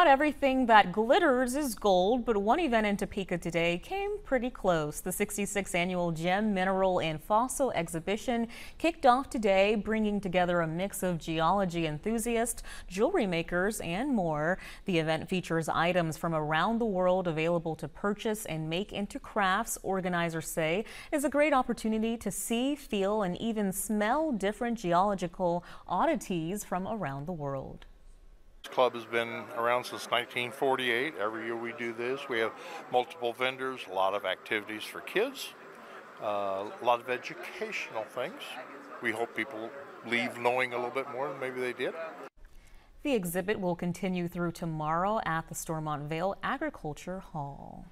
Not everything that glitters is gold, but one event in Topeka today came pretty close. The 66th annual Gem, Mineral, and Fossil exhibition kicked off today, bringing together a mix of geology enthusiasts, jewelry makers, and more. The event features items from around the world available to purchase and make into crafts, organizers say, is a great opportunity to see, feel, and even smell different geological oddities from around the world. Club has been around since 1948. Every year we do this. We have multiple vendors, a lot of activities for kids, uh, a lot of educational things. We hope people leave knowing a little bit more than maybe they did. The exhibit will continue through tomorrow at the Stormont Vail Agriculture Hall.